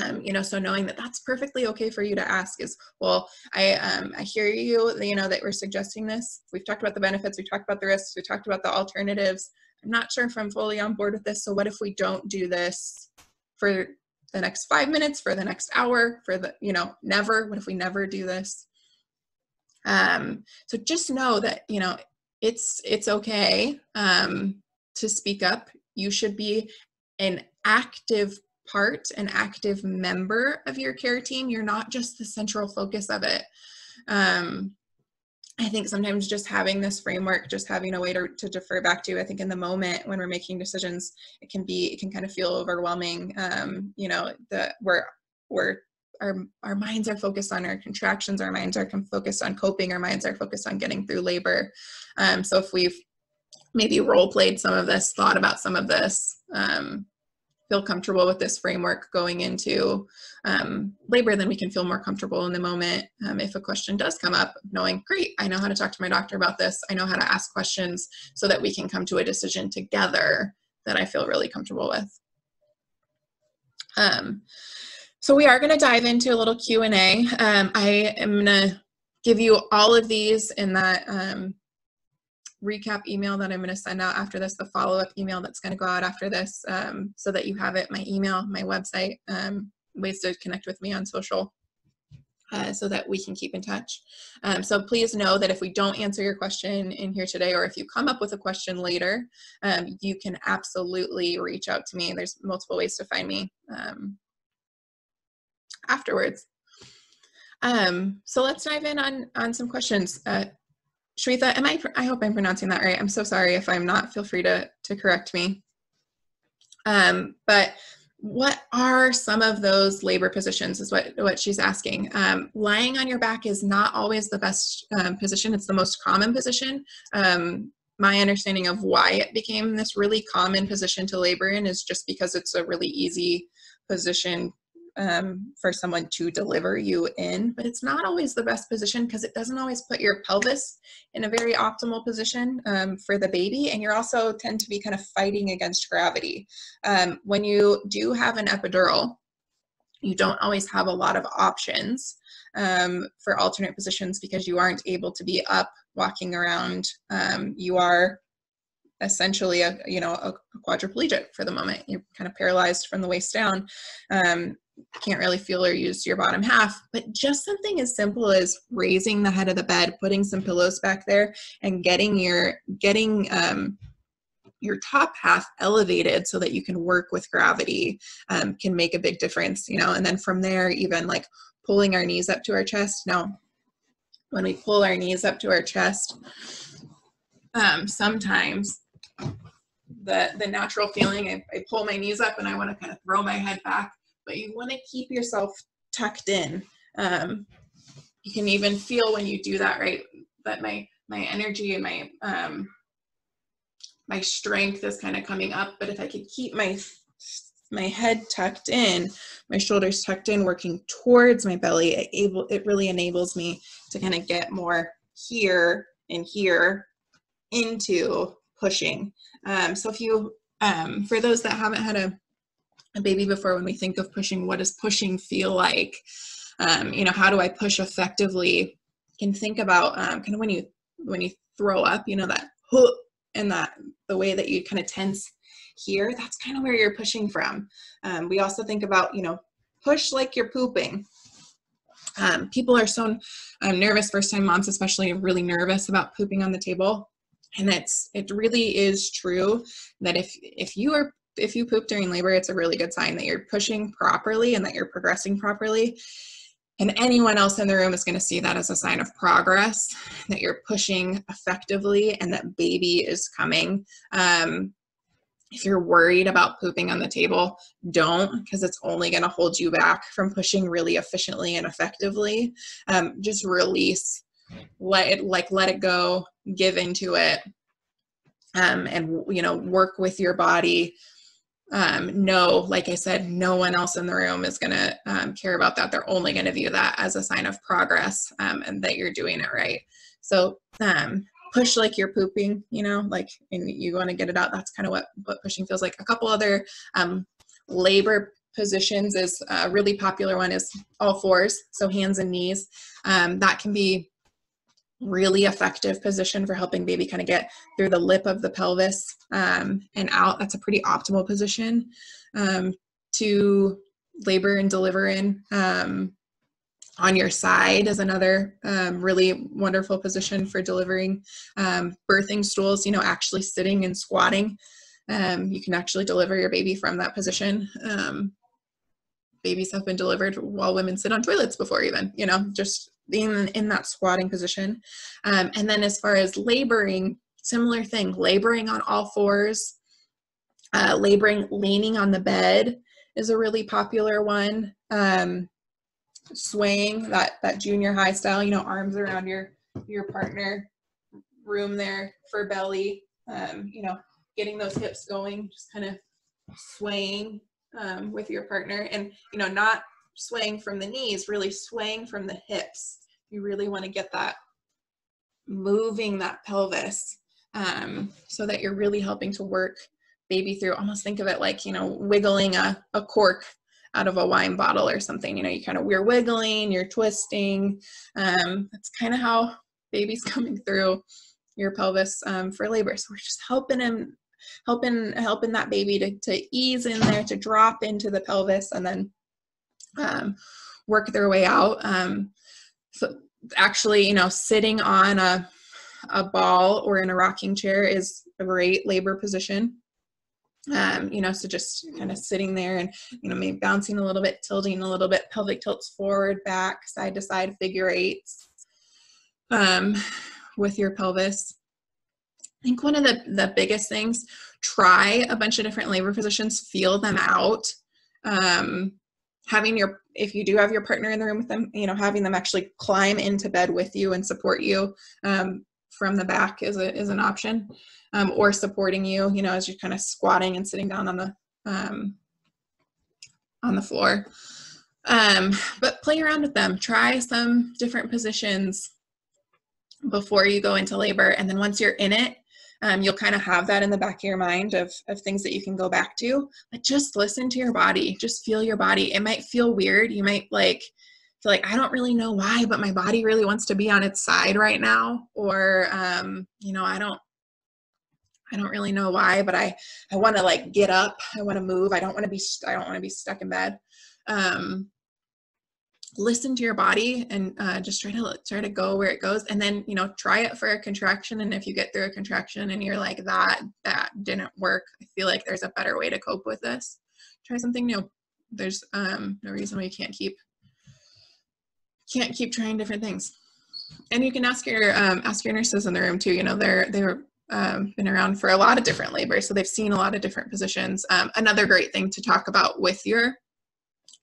Um, you know so knowing that that's perfectly okay for you to ask is well i um, i hear you you know that we're suggesting this. We've talked about the benefits we talked about the risks we talked about the alternatives. I'm not sure if i'm fully on board with this so what if we don't do this for the next five minutes for the next hour for the you know never? What if we never do this? Um so just know that you know it's it's okay um to speak up. You should be an active part, an active member of your care team. You're not just the central focus of it. Um, I think sometimes just having this framework, just having a way to, to defer back to, I think in the moment when we're making decisions, it can be, it can kind of feel overwhelming. Um, you know, the we're, we're, our, our minds are focused on our contractions, our minds are focused on coping, our minds are focused on getting through labor. Um, so if we've maybe role played some of this, thought about some of this, um, feel comfortable with this framework going into um, labor, then we can feel more comfortable in the moment. Um, if a question does come up, knowing, great, I know how to talk to my doctor about this. I know how to ask questions so that we can come to a decision together that I feel really comfortable with. Um, so we are going to dive into a little Q&A. Um, I am going to give you all of these in that um, recap email that I'm going to send out after this, the follow up email that's going to go out after this, um, so that you have it my email, my website, um, ways to connect with me on social. uh, so that we can keep in touch. Um, so please know that if we don't answer your question in here today, or if you come up with a question later, um, you can absolutely reach out to me. There's multiple ways to find me um, afterwards. Um, so let's dive in on, on some questions. Uh, Shweta, am I, I hope I'm pronouncing that right. I'm so sorry if I'm not, feel free to, to correct me. Um, but what are some of those labor positions is what, what she's asking. Um, lying on your back is not always the best um, position. It's the most common position. Um, my understanding of why it became this really common position to labor in is just because it's a really easy position um, for someone to deliver you in, but it's not always the best position because it doesn't always put your pelvis in a very optimal position um, for the baby. And you're also tend to be kind of fighting against gravity. Um, when you do have an epidural, you don't always have a lot of options um, for alternate positions because you aren't able to be up walking around. Um, you are essentially a you know a, quadriplegic for the moment you're kind of paralyzed from the waist down um, can't really feel or use your bottom half, but just something as simple as raising the head of the bed, putting some pillows back there, and getting your getting um, your top half elevated so that you can work with gravity um, can make a big difference. You know, and then from there, even like pulling our knees up to our chest. Now, when we pull our knees up to our chest, um, sometimes the the natural feeling I, I pull my knees up and I want to kind of throw my head back but you want to keep yourself tucked in. Um, you can even feel when you do that, right? That my my energy and my um, my strength is kind of coming up. But if I could keep my my head tucked in, my shoulders tucked in, working towards my belly, it able it really enables me to kind of get more here and here into pushing. Um, so if you, um, for those that haven't had a a baby before when we think of pushing what does pushing feel like? Um, you know how do i push effectively? Can think about um, kind of when you when you throw up you know that and that the way that you kind of tense here that's kind of where you're pushing from. Um, we also think about you know push like you're pooping. Um, people are so um, nervous first time moms especially really nervous about pooping on the table. And it's it really is true that if if you are if you poop during labor, it's a really good sign that you're pushing properly and that you're progressing properly. And anyone else in the room is going to see that as a sign of progress, that you're pushing effectively and that baby is coming. Um, if you're worried about pooping on the table, don't because it's only going to hold you back from pushing really efficiently and effectively. Um, just release, let it like let it go, give into it, um, and you know work with your body um, no, like I said, no one else in the room is going to um, care about that. They're only going to view that as a sign of progress um, and that you're doing it right. So um, push like you're pooping, you know, like and you want to get it out. That's kind of what what pushing feels like. A couple other um, labor positions is a really popular one is all fours, so hands and knees. Um, that can be really effective position for helping baby kind of get through the lip of the pelvis um, and out. That's a pretty optimal position um, to labor and deliver in. Um, on your side is another um, really wonderful position for delivering um, birthing stools, you know, actually sitting and squatting. Um, you can actually deliver your baby from that position babies have been delivered while women sit on toilets before even you know just being in that squatting position. Um, and then as far as laboring, similar thing, laboring on all fours, uh, laboring, leaning on the bed is a really popular one. Um, swaying, that, that junior high style, you know, arms around your, your partner, room there for belly, um, you know, getting those hips going, just kind of swaying um, with your partner and, you know, not swaying from the knees, really swaying from the hips. You really want to get that moving that pelvis um, so that you're really helping to work baby through. Almost think of it like, you know, wiggling a, a cork out of a wine bottle or something. You know, you kind of, we're wiggling, you're twisting. Um, that's kind of how baby's <laughs> coming through your pelvis um, for labor. So we're just helping him, helping, helping that baby to, to ease in there, to drop into the pelvis and then um, work their way out. Um, so actually, you know, sitting on a, a ball or in a rocking chair is a great labor position. Um, you know, so just kind of sitting there and, you know, maybe bouncing a little bit, tilting a little bit, pelvic tilts forward, back, side to side, figure eights um, with your pelvis. I think one of the, the biggest things, try a bunch of different labor positions, feel them out. Um, having your if you do have your partner in the room with them you know having them actually climb into bed with you and support you um, from the back is a, is an option um, or supporting you you know as you're kind of squatting and sitting down on the um, on the floor. Um, but play around with them. Try some different positions before you go into labor and then once you're in it um, you'll kind of have that in the back of your mind of, of things that you can go back to but just listen to your body. Just feel your body. It might feel weird. You might like feel like i don't really know why but my body really wants to be on its side right now or um, you know i don't i don't really know why but i i want to like get up. I want to move. I don't want to be i don't want to be stuck in bed. Um, listen to your body and uh, just try to try to go where it goes and then you know try it for a contraction and if you get through a contraction and you're like that that didn't work i feel like there's a better way to cope with this. Try something new. There's um, no reason why you can't keep can't keep trying different things. And you can ask your um, ask your nurses in the room too you know they're they're um, been around for a lot of different labors so they've seen a lot of different positions. Um, another great thing to talk about with your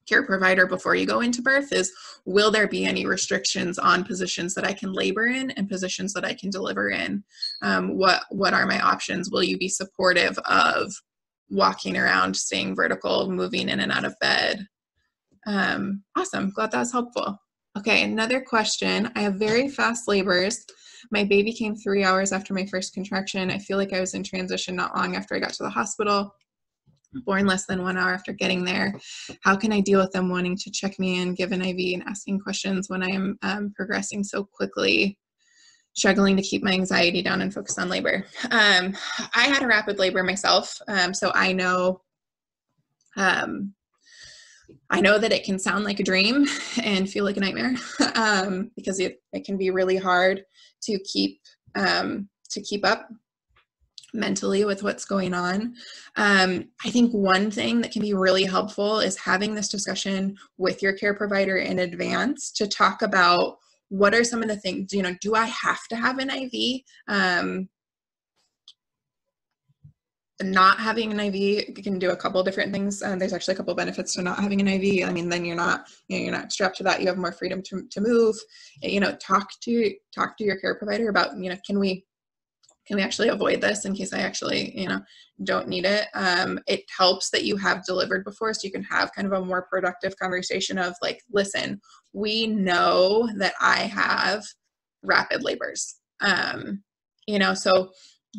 care provider before you go into birth is will there be any restrictions on positions that I can labor in and positions that I can deliver in? Um, what what are my options? Will you be supportive of walking around, staying vertical, moving in and out of bed? Um, awesome, glad that was helpful. Okay, another question. I have very fast labors. My baby came three hours after my first contraction. I feel like I was in transition not long after I got to the hospital born less than one hour after getting there. How can I deal with them wanting to check me in, give an IV, and asking questions when I am um, progressing so quickly? Struggling to keep my anxiety down and focus on labor. Um, I had a rapid labor myself, um, so I know. Um, I know that it can sound like a dream and feel like a nightmare <laughs> um, because it, it can be really hard to keep um, to keep up mentally with what's going on. Um, I think one thing that can be really helpful is having this discussion with your care provider in advance to talk about what are some of the things, you know, do I have to have an IV? Um, not having an IV can do a couple different things. Um, there's actually a couple benefits to not having an IV. I mean, then you're not, you know, you're not strapped to that. You have more freedom to, to move. You know, talk to talk to your care provider about, you know, can we can we actually avoid this in case I actually, you know, don't need it? Um, it helps that you have delivered before so you can have kind of a more productive conversation of like, listen, we know that I have rapid labors. Um, you know, so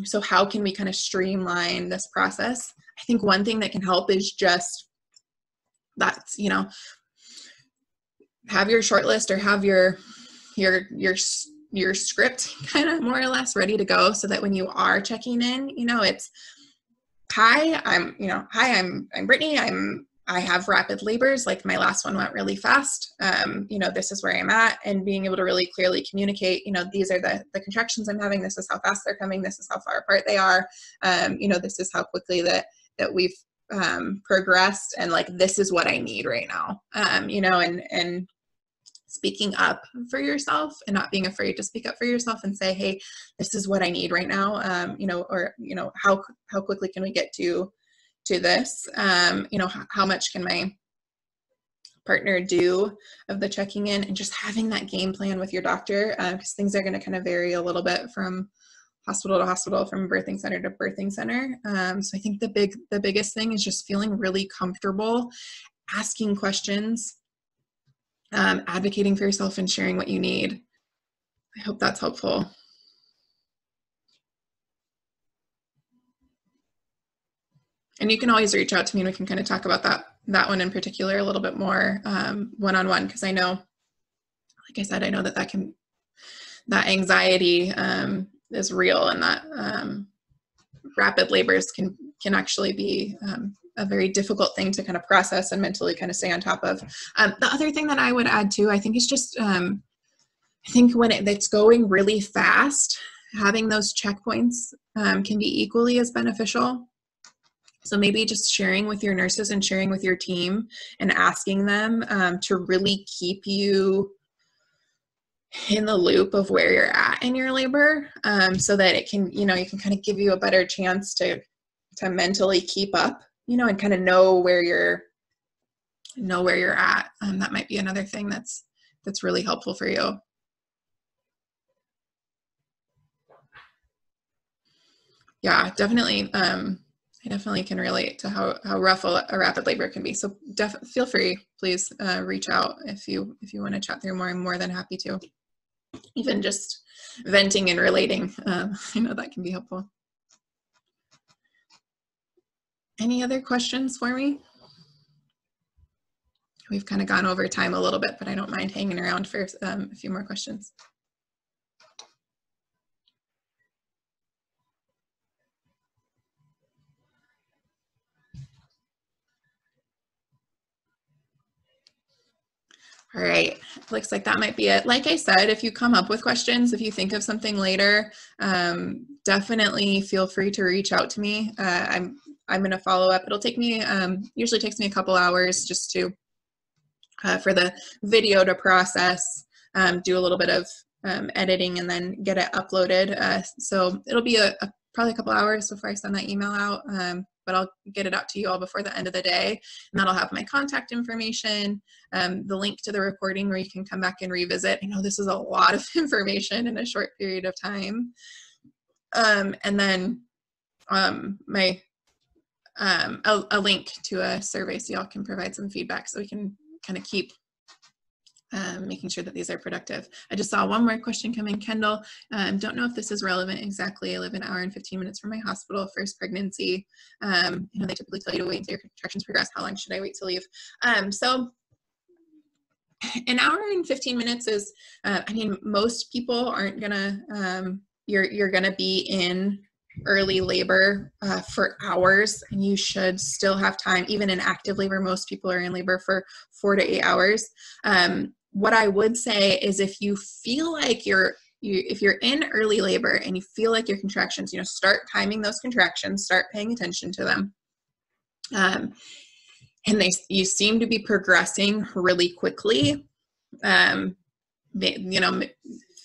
so how can we kind of streamline this process? I think one thing that can help is just that's, you know, have your short list or have your your your your script <laughs> kind of more or less ready to go so that when you are checking in, you know, it's hi, I'm, you know, hi, I'm I'm Brittany. I'm I have rapid labors, like my last one went really fast. Um, you know, this is where I'm at, and being able to really clearly communicate, you know, these are the, the contractions I'm having, this is how fast they're coming, this is how far apart they are, um, you know, this is how quickly that that we've um, progressed, and like this is what I need right now. Um, you know, and and speaking up for yourself and not being afraid to speak up for yourself and say hey this is what i need right now um, you know or you know how how quickly can we get to to this? Um, you know how, how much can my partner do of the checking in and just having that game plan with your doctor because uh, things are going to kind of vary a little bit from hospital to hospital from birthing center to birthing center. Um, so i think the big the biggest thing is just feeling really comfortable asking questions um, advocating for yourself and sharing what you need. I hope that's helpful. And you can always reach out to me and we can kind of talk about that that one in particular a little bit more one on one because I know, like I said, I know that that can that anxiety um, is real and that um, rapid labors can can actually be um, a very difficult thing to kind of process and mentally kind of stay on top of. Um, the other thing that I would add too, I think is just um, I think when it, it's going really fast, having those checkpoints um, can be equally as beneficial. So maybe just sharing with your nurses and sharing with your team and asking them um, to really keep you in the loop of where you're at in your labor um, so that it can, you know, you can kind of give you a better chance to to mentally keep up, you know, and kind of know where you're know where you're at. Um, that might be another thing that's that's really helpful for you. Yeah, definitely. Um, I definitely can relate to how, how rough a, a rapid labor can be. So def- feel free, please uh, reach out if you if you want to chat through more. I'm more than happy to. Even just venting and relating, uh, <laughs> I know that can be helpful. Any other questions for me? We've kind of gone over time a little bit, but I don't mind hanging around for um, a few more questions. All right, looks like that might be it. Like I said, if you come up with questions, if you think of something later, um, definitely feel free to reach out to me. Uh, I'm I'm going to follow up. It'll take me um, usually takes me a couple hours just to uh, for the video to process, um, do a little bit of um, editing, and then get it uploaded. Uh, so it'll be a, a, probably a couple hours before I send that email out. Um, but I'll get it out to you all before the end of the day. And that'll have my contact information, um, the link to the recording where you can come back and revisit. I know this is a lot of <laughs> information in a short period of time. Um, and then um, my um, a, a, link to a survey so y'all can provide some feedback so we can kind of keep um, making sure that these are productive. I just saw one more question come in, Kendall. Um, don't know if this is relevant exactly. I live an hour and 15 minutes from my hospital, first pregnancy. Um, you know, they typically tell you to wait until your contractions progress. How long should I wait to leave? Um, so an hour and 15 minutes is, uh, I mean, most people aren't gonna, um, you're, you're gonna be in early labor uh, for hours and you should still have time even in active labor most people are in labor for four to eight hours. Um, what i would say is if you feel like you're you, if you're in early labor and you feel like your contractions you know start timing those contractions start paying attention to them. Um, and they you seem to be progressing really quickly. Um, you know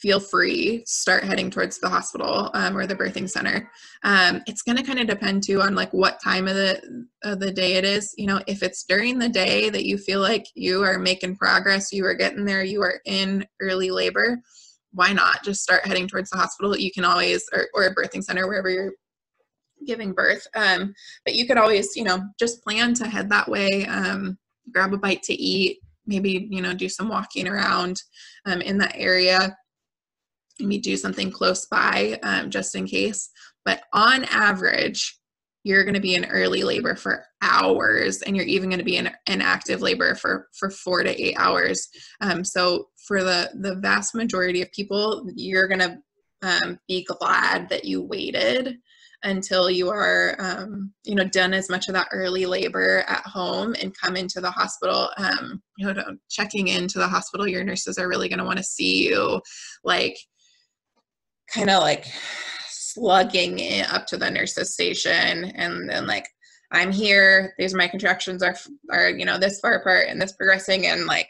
feel free start heading towards the hospital um, or the birthing center. Um, it's going to kind of depend too on like what time of the of the day it is. You know if it's during the day that you feel like you are making progress you are getting there you are in early labor why not just start heading towards the hospital? You can always or, or a birthing center wherever you're giving birth. Um, but you could always you know just plan to head that way um, grab a bite to eat maybe you know do some walking around um, in that area maybe do something close by um, just in case. But on average, you're going to be in early labor for hours and you're even going to be in, in active labor for, for four to eight hours. Um, so for the, the vast majority of people, you're going to um, be glad that you waited until you are um, you know done as much of that early labor at home and come into the hospital um, you know checking into the hospital your nurses are really going to want to see you like kind of like slugging it up to the nurse's station and then like i'm here. These are my contractions are are you know this far apart and this progressing and like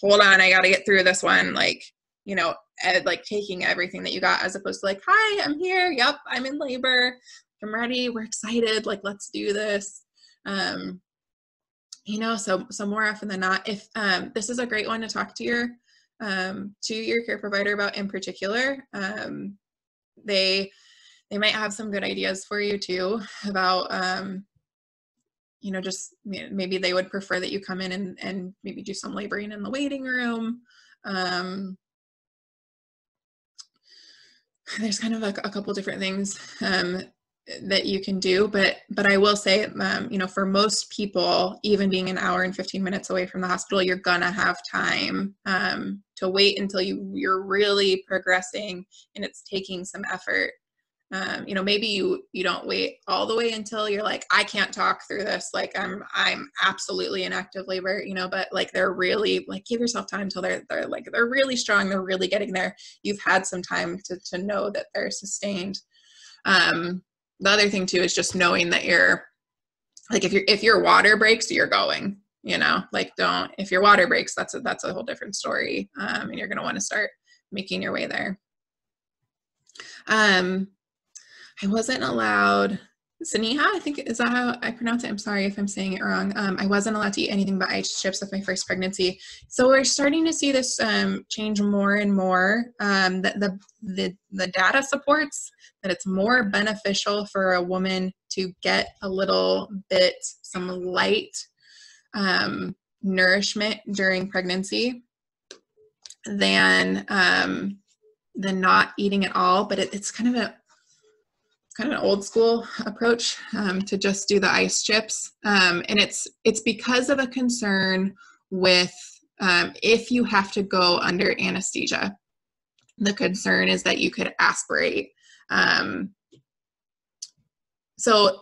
hold on i gotta get through this one like you know ed, like taking everything that you got as opposed to like hi i'm here. Yep i'm in labor. I'm ready. We're excited. Like let's do this. Um you know so so more often than not if um this is a great one to talk to your um, to your care provider about in particular. Um, they they might have some good ideas for you too <laughs> about um, you know just maybe they would prefer that you come in and, and maybe do some laboring in the waiting room um, <sighs> there's kind of a, a couple different things um, that you can do but but i will say um, you know for most people even being an hour and 15 minutes away from the hospital you're gonna have time um, to wait until you you're really progressing and it's taking some effort. Um, you know maybe you you don't wait all the way until you're like i can't talk through this like i'm i'm absolutely in active labor you know but like they're really like give yourself time until they're they're like they're really strong they're really getting there. You've had some time to to know that they're sustained. Um the other thing too is just knowing that you're like if your if your water breaks you're going you know? Like don't if your water breaks that's a that's a whole different story um, and you're going to want to start making your way there. Um i wasn't allowed Saniha, I think is that how I pronounce it. I'm sorry if I'm saying it wrong. Um, I wasn't allowed to eat anything but ice chips with my first pregnancy. So we're starting to see this um, change more and more. Um, that the, the the data supports that it's more beneficial for a woman to get a little bit some light um, nourishment during pregnancy than um, than not eating at all. But it, it's kind of a kind of an old school approach um, to just do the ice chips, um, and it's it's because of a concern with um, if you have to go under anesthesia. The concern is that you could aspirate. Um, so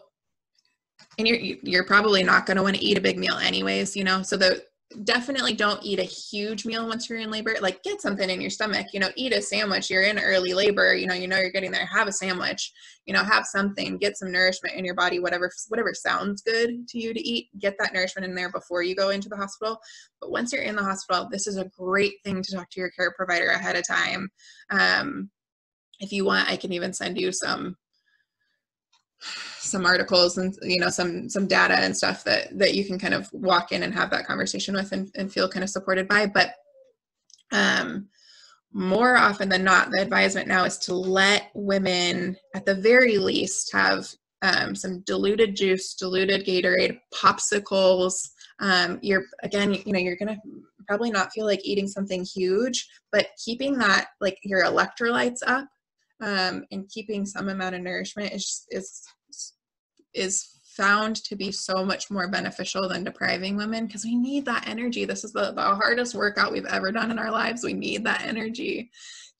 and you're you're probably not going to want to eat a big meal anyways you know so the definitely don't eat a huge meal once you're in labor. Like get something in your stomach you know eat a sandwich. You're in early labor you know you know you're getting there. Have a sandwich you know have something get some nourishment in your body whatever whatever sounds good to you to eat get that nourishment in there before you go into the hospital. But once you're in the hospital this is a great thing to talk to your care provider ahead of time. Um, if you want i can even send you some some articles and you know some some data and stuff that that you can kind of walk in and have that conversation with and, and feel kind of supported by. But um more often than not the advisement now is to let women at the very least have um, some diluted juice diluted gatorade popsicles. Um, you're again you know you're gonna probably not feel like eating something huge but keeping that like your electrolytes up um, and keeping some amount of nourishment is is is found to be so much more beneficial than depriving women because we need that energy. This is the, the hardest workout we've ever done in our lives. We need that energy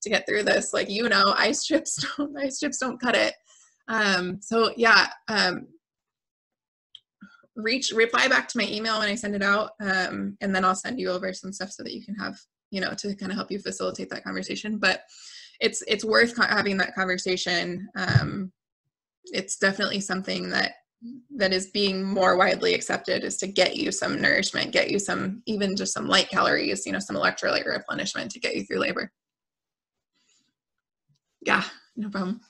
to get through this. Like you know, <laughs> ice chips don't ice chips don't cut it. Um, so yeah, um, reach reply back to my email when I send it out, um, and then I'll send you over some stuff so that you can have you know to kind of help you facilitate that conversation. But it's it's worth having that conversation. Um, it's definitely something that that is being more widely accepted is to get you some nourishment, get you some even just some light calories, you know, some electrolyte replenishment to get you through labor. Yeah, no problem.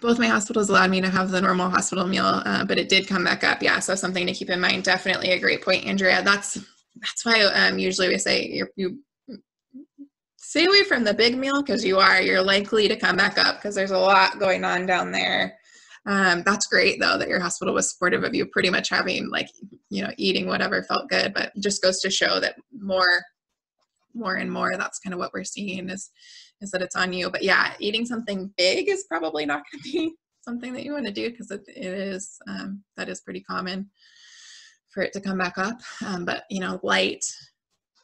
Both my hospitals allowed me to have the normal hospital meal, uh, but it did come back up. Yeah, so something to keep in mind. Definitely a great point, Andrea. That's that's why um, usually we say you stay away from the big meal because you are you're likely to come back up because there's a lot going on down there. Um, that's great though that your hospital was supportive of you pretty much having like you know eating whatever felt good but just goes to show that more more and more that's kind of what we're seeing is is that it's on you. But yeah eating something big is probably not going to be <laughs> something that you want to do because it, it is um, that is pretty common for it to come back up. Um, but you know light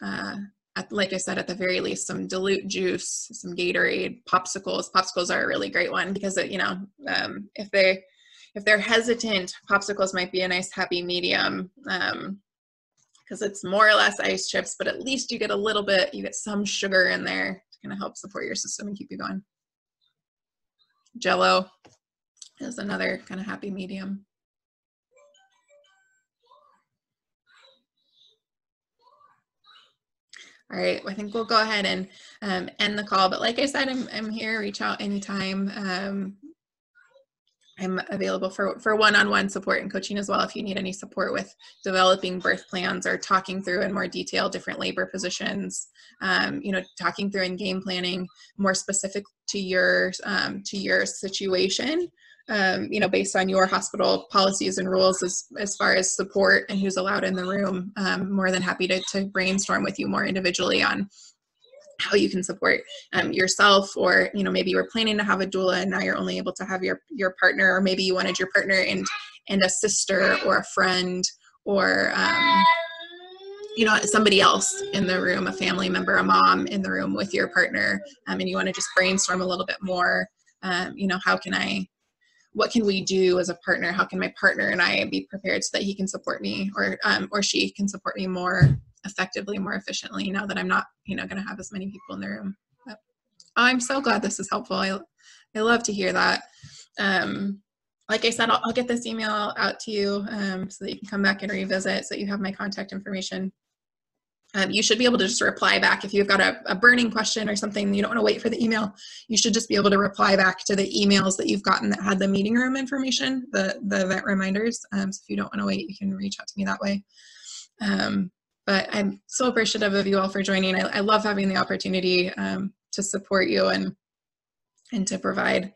uh, at, like I said, at the very least, some dilute juice, some Gatorade, popsicles. Popsicles are a really great one because it, you know, um, if they if they're hesitant, popsicles might be a nice happy medium because um, it's more or less ice chips, but at least you get a little bit, you get some sugar in there to kind of help support your system and keep you going. Jello is another kind of happy medium. All right, I think we'll go ahead and um, end the call. But like I said, I'm, I'm here. Reach out anytime. Um, I'm available for, for one-on-one support and coaching as well if you need any support with developing birth plans or talking through in more detail different labor positions, um, you know, talking through and game planning more specific to your, um, to your situation um, you know, based on your hospital policies and rules as, as far as support and who's allowed in the room. Um, more than happy to, to brainstorm with you more individually on how you can support um, yourself or you know maybe you were planning to have a doula and now you're only able to have your your partner or maybe you wanted your partner and and a sister or a friend or um, you know somebody else in the room a family member a mom in the room with your partner um, and you want to just brainstorm a little bit more um, you know how can i what can we do as a partner? How can my partner and i be prepared so that he can support me or um, or she can support me more effectively more efficiently now that i'm not you know going to have as many people in the room? But i'm so glad this is helpful. I, I love to hear that. Um, like I said, I'll, I'll, get this email out to you um, so that you can come back and revisit so that you have my contact information. Um, you should be able to just reply back. If you've got a, a burning question or something you don't want to wait for the email you should just be able to reply back to the emails that you've gotten that had the meeting room information the the event reminders. Um, so if you don't want to wait you can reach out to me that way. Um, but i'm so appreciative of you all for joining. I, I love having the opportunity um, to support you and and to provide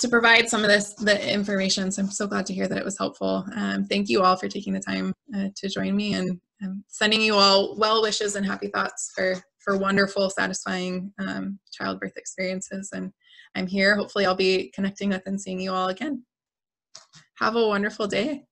to provide some of this the information. So i'm so glad to hear that it was helpful. Um, thank you all for taking the time uh, to join me and I'm sending you all well wishes and happy thoughts for for wonderful, satisfying um, childbirth experiences. And I'm here. Hopefully, I'll be connecting with and seeing you all again. Have a wonderful day.